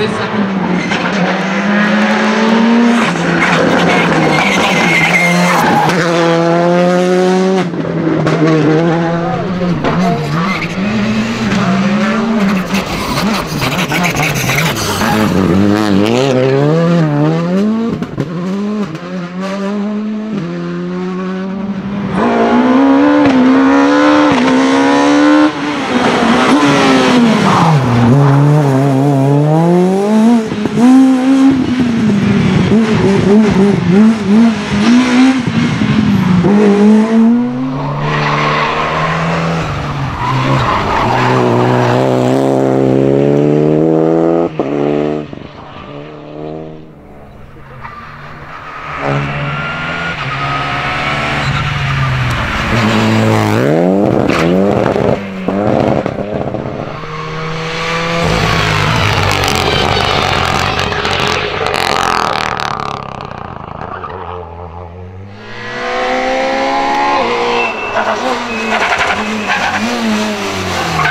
this. Mm-hmm.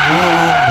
Thank